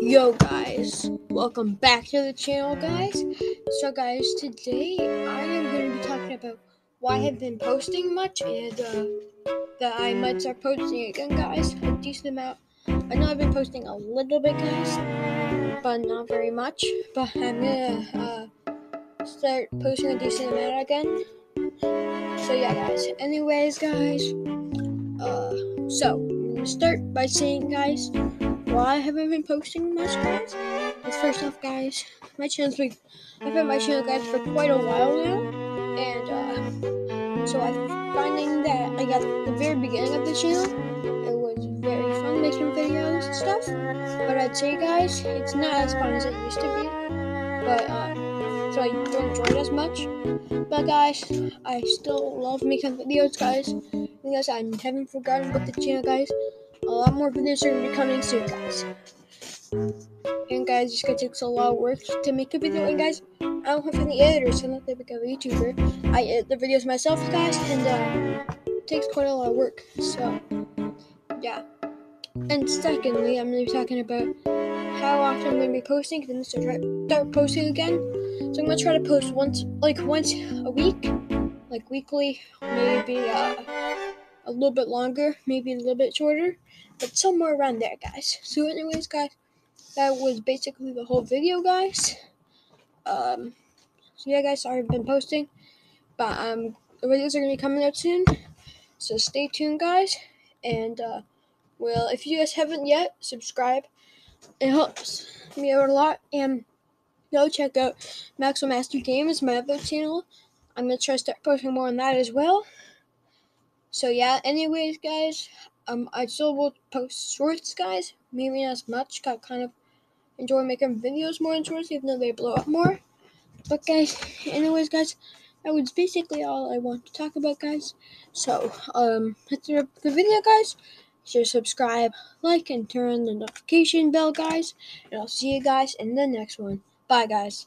Yo guys, welcome back to the channel guys. So guys, today I am going to be talking about why I have been posting much and uh, that I might start posting again guys, a decent amount. I know I've been posting a little bit guys, but not very much. But I'm gonna uh, start posting a decent amount again. So yeah guys, anyways guys, uh, so I'm gonna start by saying guys, why I haven't been posting much, guys. Is first off, guys, my channel's been I've had my channel, guys, for quite a while now, and uh, so I'm finding that I got the very beginning of the channel, it was very fun making videos and stuff. But I'd say, guys, it's not as fun as it used to be. But uh, so I don't enjoy it as much. But guys, I still love making videos, guys. Because I haven't forgotten about the channel, guys a lot more videos are gonna be coming soon, guys. And guys, it's gonna take a lot of work to make a video. And guys, I don't have any editors, so I'm not like a YouTuber. I edit the videos myself, guys, and uh, it takes quite a lot of work. So, yeah. And secondly, I'm gonna be talking about how often I'm gonna be posting. Then start start posting again. So I'm gonna try to post once, like once a week, like weekly, maybe. Uh, a little bit longer, maybe a little bit shorter, but somewhere around there, guys. So, anyways, guys, that was basically the whole video, guys. Um, so yeah, guys, sorry I've been posting, but um, the videos are gonna be coming out soon. So stay tuned, guys. And uh, well, if you guys haven't yet, subscribe. It helps me out a lot. And go check out Maxwell Master Games, my other channel. I'm gonna try to start posting more on that as well. So yeah, anyways, guys, um, I still will post shorts, guys. Maybe not as much. Got kind of enjoy making videos more in shorts, even though they blow up more. But guys, anyways, guys, that was basically all I want to talk about, guys. So, um, that's the video, guys. So subscribe, like, and turn on the notification bell, guys. And I'll see you guys in the next one. Bye, guys.